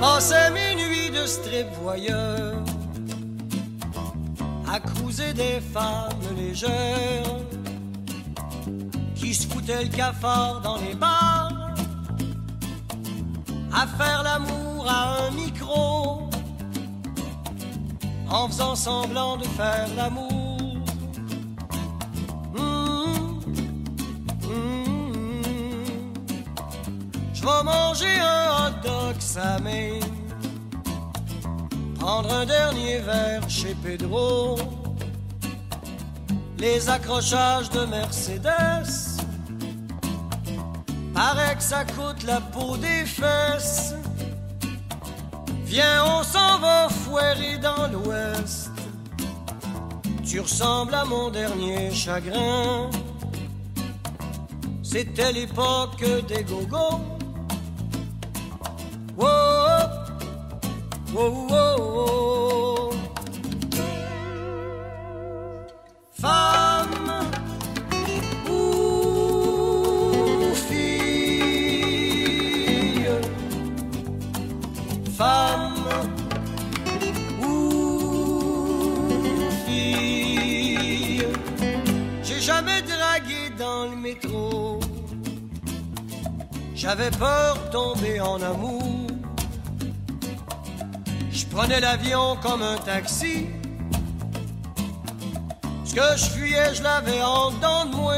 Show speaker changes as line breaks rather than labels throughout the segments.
Passais mes nuits de strip voyeur à cruiser des femmes légères qui se le cafard dans les bars, à faire l'amour à un micro en faisant semblant de faire l'amour. Prendre un dernier verre chez Pedro, les accrochages de Mercedes. Paraît que ça coûte la peau des fesses. Viens, on s'en va foirer dans l'ouest. Tu ressembles à mon dernier chagrin. C'était l'époque des gogos. Wow, wow. Femme ou fille, femme ou fille, j'ai jamais dragué dans le métro. J'avais peur de tomber en amour. Prenais l'avion comme un taxi. Ce que je fuyais, je l'avais en dedans de moi.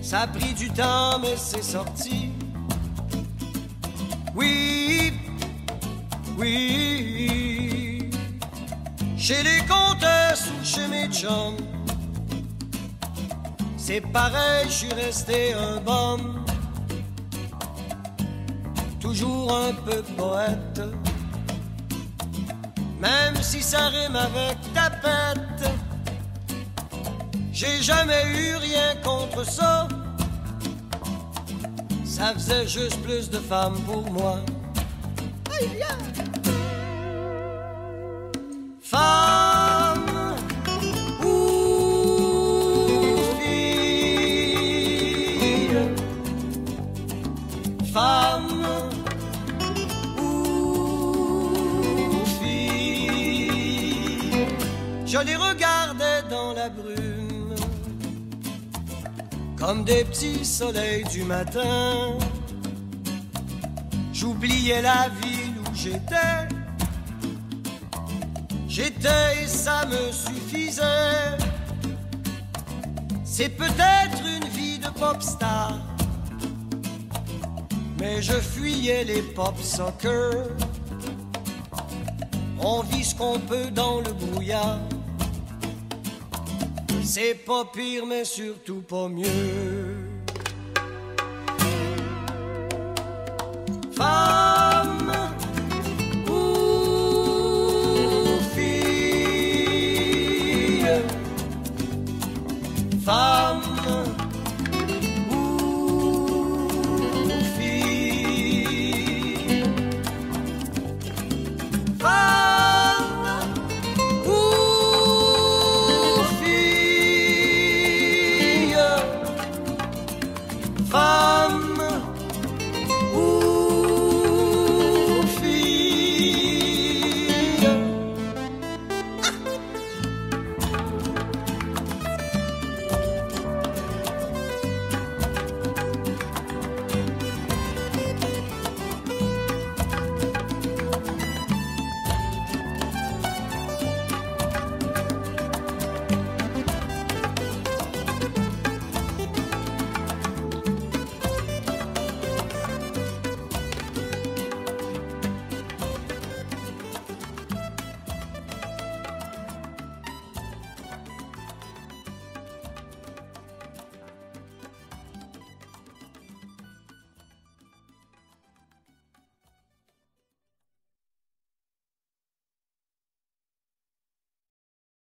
Ça a pris du temps, mais c'est sorti. Oui, oui. Chez les comtesses ou chez mes chums. C'est pareil, je suis resté un bum. Toujours un peu poète. Même si ça rime avec tapette. J'ai jamais eu rien contre ça. Ça faisait juste plus de femmes pour moi. Femme ou fille, je les regardais dans la brume comme des petits soleils du matin. J'oubliais la ville où j'étais. J'étais et ça me suffisait. C'est peut-être une vie de pop star mais je fuyais les pop soccer. On vit ce qu'on peut dans le brouillard. C'est pas pire, mais surtout pas mieux. Femme ou fille, femme fun.